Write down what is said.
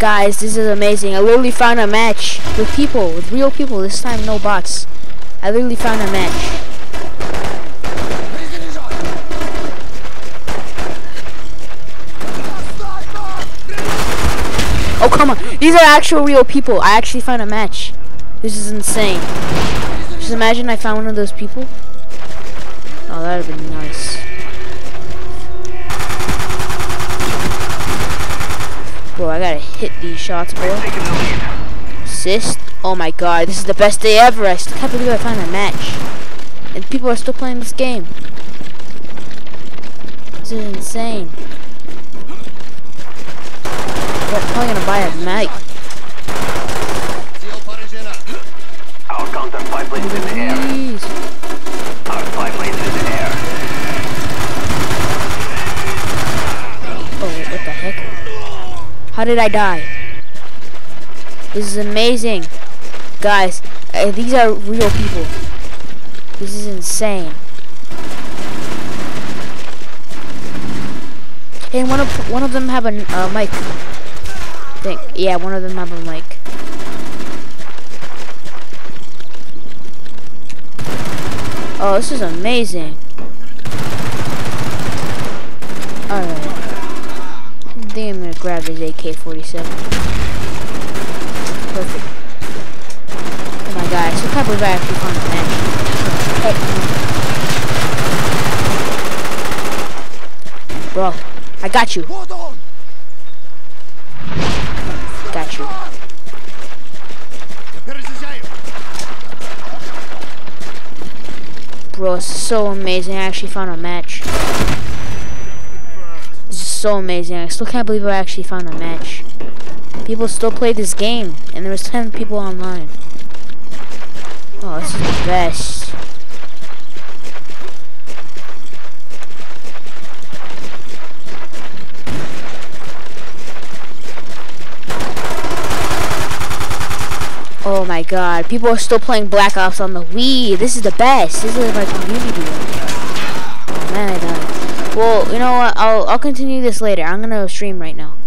Guys, this is amazing. I literally found a match with people, with real people. This time, no bots. I literally found a match. Oh, come on. These are actual real people. I actually found a match. This is insane. Just imagine I found one of those people. Oh, that would have been nice. Bro, I gotta hit these shots, bro. Assist. Oh my god, this is the best day ever. I still can't believe I found a match. And people are still playing this game. This is insane. I'm probably gonna buy a mic. Our counter spy planes in the air. Please. Our spy planes in the air. Oh, wait, what the heck? How did I die? This is amazing. Guys, uh, these are real people. This is insane. Hey, one of one of them have a uh, mic. Think, yeah, one of them have a mic. Oh, this is amazing. I think I'm gonna grab his AK-47. Perfect. Oh my god, can't believe I actually found a match. Bro, I got you. Got you. Bro, it's so amazing. I actually found a match. So amazing. I still can't believe I actually found a match. People still play this game, and there was 10 people online. Oh, this is the best. Oh my god, people are still playing Black Ops on the Wii. This is the best. This is my community. Man, you know what? I'll I'll continue this later. I'm gonna stream right now.